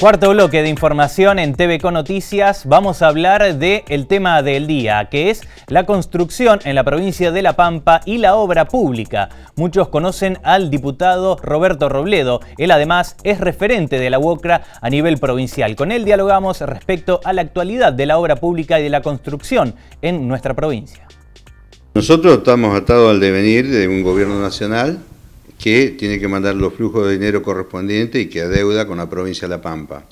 Cuarto bloque de información en TVC Noticias. Vamos a hablar del tema del día, que es la construcción en la provincia de La Pampa y la obra pública. Muchos conocen al diputado Roberto Robledo. Él además es referente de la UOCRA a nivel provincial. Con él dialogamos respecto a la actualidad de la obra pública y de la construcción en nuestra provincia. Nosotros estamos atados al devenir de un gobierno nacional que tiene que mandar los flujos de dinero correspondientes y que adeuda con la provincia de La Pampa.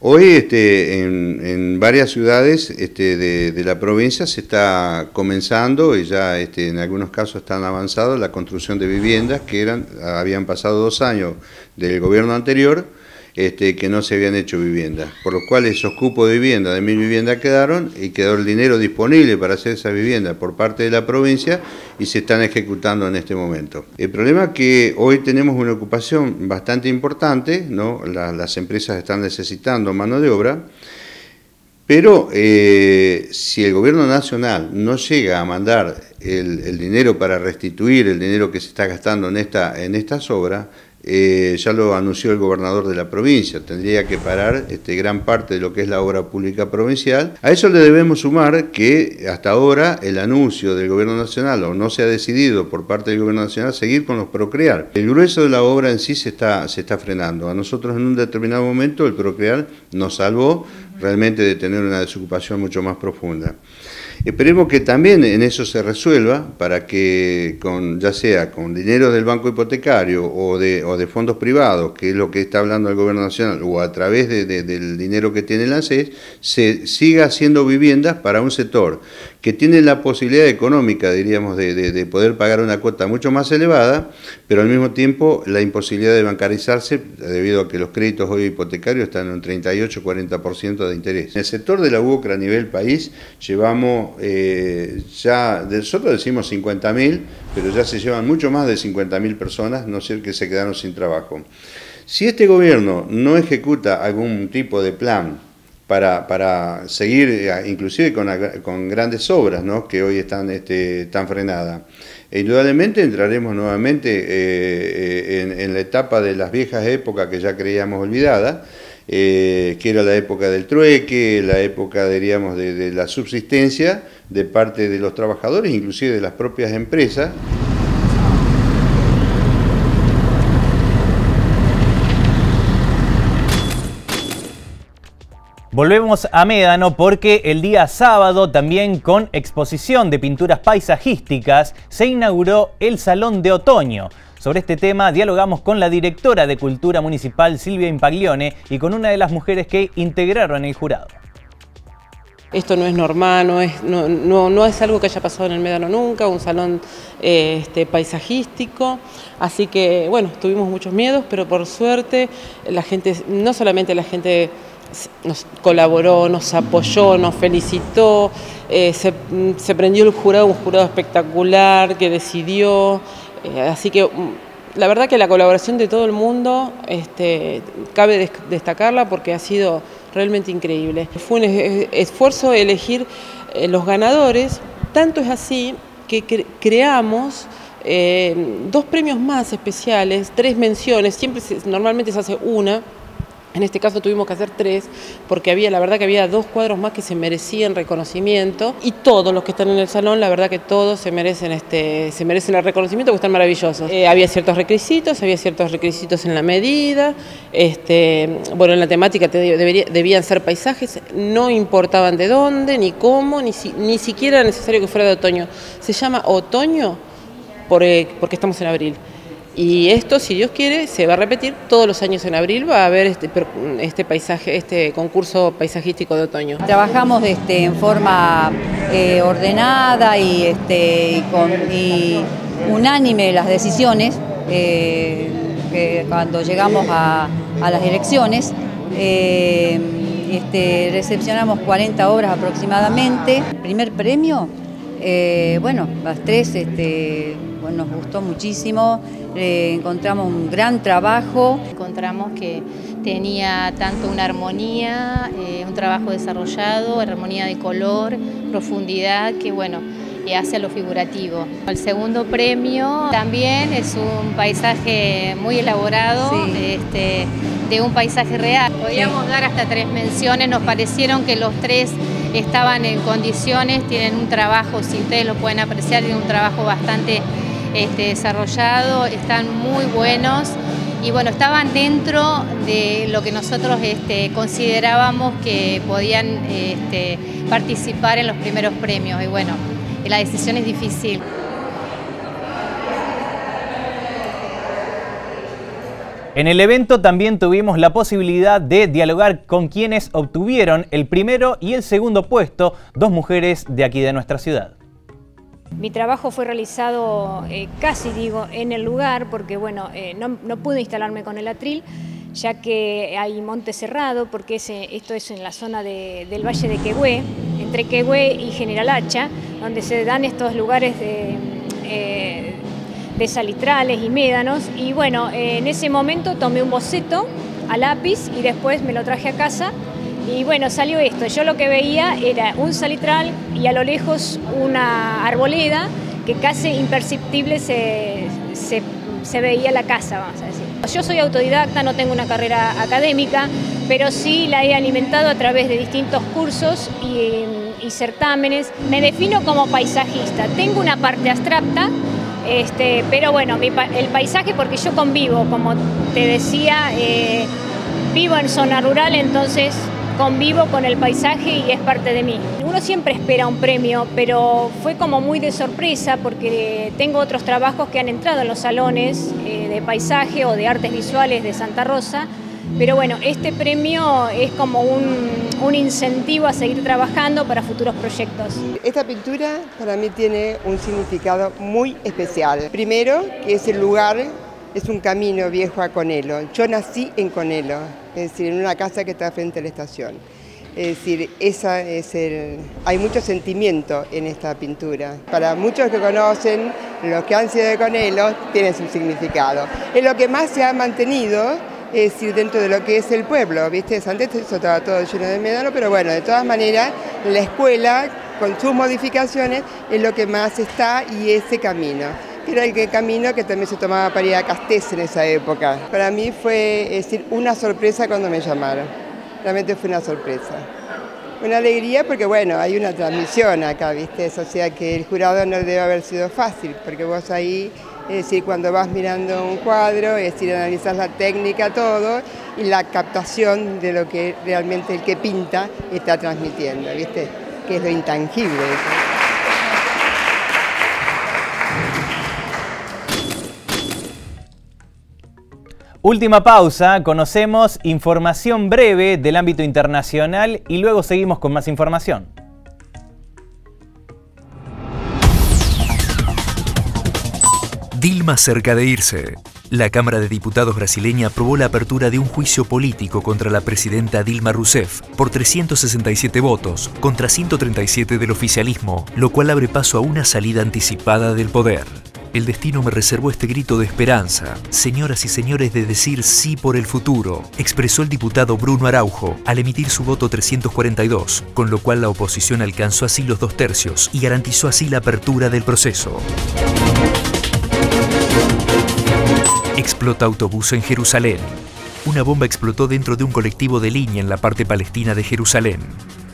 Hoy este, en, varias ciudades este, de, la provincia se está comenzando y ya este, en algunos casos están avanzados la construcción de viviendas que eran, habían pasado dos años del gobierno anterior este, que no se habían hecho viviendas, por lo cual esos cupos de vivienda, de mil viviendas quedaron y quedó el dinero disponible para hacer esa vivienda por parte de la provincia y se están ejecutando en este momento. El problema es que hoy tenemos una ocupación bastante importante, ¿no? las empresas están necesitando mano de obra, pero eh, si el gobierno nacional no llega a mandar el, dinero para restituir el dinero que se está gastando en, esta, en estas obras, eh, ya lo anunció el gobernador de la provincia, tendría que parar este, gran parte de lo que es la obra pública provincial. A eso le debemos sumar que hasta ahora el anuncio del gobierno nacional, o no se ha decidido por parte del gobierno nacional, seguir con los procrear. El grueso de la obra en sí se está, se está frenando. A nosotros en un determinado momento el procrear nos salvó realmente de tener una desocupación mucho más profunda. Esperemos que también en eso se resuelva para que, con, ya sea con dinero del banco hipotecario o de, o de fondos privados, que es lo que está hablando el Gobierno Nacional, o a través del dinero que tiene la ANSES, se siga haciendo viviendas para un sector que tiene la posibilidad económica, diríamos, de, poder pagar una cuota mucho más elevada, pero al mismo tiempo la imposibilidad de bancarizarse debido a que los créditos hoy hipotecarios están en un 38-40% de interés. En el sector de la UOCRA a nivel país llevamos eh, ya, nosotros decimos 50.000, pero ya se llevan mucho más de 50.000 personas, no sé que se quedaron sin trabajo. Si este gobierno no ejecuta algún tipo de plan para, seguir, eh, inclusive con, grandes obras ¿no? que hoy están este, tan frenadas. Indudablemente entraremos nuevamente eh, eh, en, la etapa de las viejas épocas que ya creíamos olvidadas, que era la época del trueque, la época, diríamos, de, de la subsistencia de parte de los trabajadores, inclusive de las propias empresas. Volvemos a Médano porque el día sábado, también con exposición de pinturas paisajísticas, se inauguró el Salón de Otoño. Sobre este tema dialogamos con la directora de Cultura Municipal Silvia Impaglione y con una de las mujeres que integraron el jurado. Esto no es normal, no es, no, es algo que haya pasado en el Médano nunca, un salón eh, este, paisajístico, así que bueno, tuvimos muchos miedos, pero por suerte la gente, no solamente la gente nos colaboró, nos apoyó, nos felicitó, eh, se, prendió el jurado, un jurado espectacular que decidió, eh, así que mm, la verdad que la colaboración de todo el mundo este, cabe destacarla porque ha sido realmente increíble. Fue un esfuerzo elegir eh, los ganadores, tanto es así que creamos dos premios más especiales, tres menciones, siempre normalmente se hace una, en este caso tuvimos que hacer tres, porque había, la verdad que había dos cuadros más que se merecían reconocimiento y todos los que están en el salón, la verdad que todos se merecen este, se merecen el reconocimiento porque están maravillosos. Eh, había ciertos requisitos, había ciertos requisitos en la medida, este, bueno, en la temática debían ser paisajes, no importaban de dónde, ni cómo, ni, ni siquiera era necesario que fuera de otoño. Se llama otoño porque estamos en abril. Y esto, si Dios quiere, se va a repetir todos los años en abril, va a haber este, este paisaje, este concurso paisajístico de otoño. Trabajamos este, en forma eh, ordenada y, este, con, unánime las decisiones eh, cuando llegamos a, las elecciones. Eh, recepcionamos 40 obras aproximadamente. primer premio, bueno, las tres este, nos gustó muchísimo, encontramos un gran trabajo. Encontramos que tenía tanto una armonía, eh, un trabajo desarrollado, armonía de color, profundidad, que bueno, hacia lo figurativo. El segundo premio también es un paisaje muy elaborado, este, de un paisaje real. Podríamos dar hasta tres menciones, nos parecieron que los tres estaban en condiciones, tienen un trabajo, si ustedes lo pueden apreciar, tienen un trabajo bastante este, desarrollado, están muy buenos y bueno, estaban dentro de lo que nosotros este, considerábamos que podían este, participar en los primeros premios y bueno, la decisión es difícil. En el evento también tuvimos la posibilidad de dialogar con quienes obtuvieron el primero y el segundo puesto, dos mujeres de aquí de nuestra ciudad. Mi trabajo fue realizado eh, casi, digo, en el lugar, porque bueno, eh, no, pude instalarme con el atril, ya que hay monte cerrado, porque esto es en la zona del Valle de Quehue, entre Quehue y General Hacha, donde se dan estos lugares de, eh, de salitrales y médanos. Y bueno, en ese momento tomé un boceto a lápiz y después me lo traje a casa. Y bueno, salió esto. Yo lo que veía era un salitral y a lo lejos una arboleda que casi imperceptible se, se, veía la casa, vamos a decir. Yo soy autodidacta, no tengo una carrera académica, pero sí la he alimentado a través de distintos cursos y, certámenes. Me defino como paisajista. Tengo una parte abstracta este, pero bueno, el paisaje, porque yo convivo, como te decía, eh, vivo en zona rural, entonces convivo con el paisaje y es parte de mí. Uno siempre espera un premio, pero fue como muy de sorpresa porque tengo otros trabajos que han entrado en los salones eh, de paisaje o de artes visuales de Santa Rosa pero bueno, este premio es como un, incentivo a seguir trabajando para futuros proyectos. Esta pintura para mí tiene un significado muy especial. Primero, que es el lugar, es un camino viejo a Conelo. Yo nací en Conelo, es decir, en una casa que está frente a la estación. Es decir, esa es el... hay mucho sentimiento en esta pintura. Para muchos que conocen, los que han sido de Conelo, tiene su significado. Es lo que más se ha mantenido es decir, dentro de lo que es el pueblo, ¿viste? Antes eso estaba todo lleno de médano, pero bueno, de todas maneras, la escuela, con sus modificaciones, es lo que más está y ese camino era el camino que también se tomaba para ir Castés en esa época. Para mí fue decir, una sorpresa cuando me llamaron, realmente fue una sorpresa. Una alegría porque bueno, hay una transmisión acá, ¿viste? O sea que el jurado no debe haber sido fácil, porque vos ahí es decir, cuando vas mirando un cuadro, es decir, analizas la técnica, todo, y la captación de lo que realmente el que pinta está transmitiendo, ¿viste? Que es lo intangible. Última pausa, conocemos información breve del ámbito internacional y luego seguimos con más información. Dilma cerca de irse. La Cámara de Diputados brasileña aprobó la apertura de un juicio político contra la presidenta Dilma Rousseff por 367 votos contra 137 del oficialismo, lo cual abre paso a una salida anticipada del poder. El destino me reservó este grito de esperanza, señoras y señores, de decir sí por el futuro, expresó el diputado Bruno Araujo al emitir su voto 342, con lo cual la oposición alcanzó así los dos tercios y garantizó así la apertura del proceso. Explota autobús en Jerusalén. Una bomba explotó dentro de un colectivo de línea en la parte palestina de Jerusalén.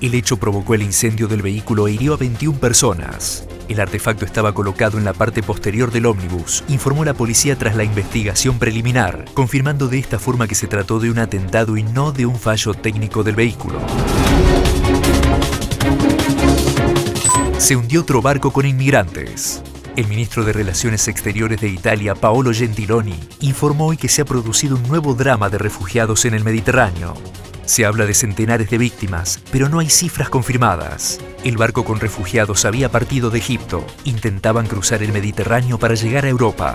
El hecho provocó el incendio del vehículo e hirió a 21 personas. El artefacto estaba colocado en la parte posterior del ómnibus, informó la policía tras la investigación preliminar, confirmando de esta forma que se trató de un atentado y no de un fallo técnico del vehículo. Se hundió otro barco con inmigrantes. El ministro de Relaciones Exteriores de Italia, Paolo Gentiloni, informó hoy que se ha producido un nuevo drama de refugiados en el Mediterráneo. Se habla de centenares de víctimas, pero no hay cifras confirmadas. El barco con refugiados había partido de Egipto. Intentaban cruzar el Mediterráneo para llegar a Europa.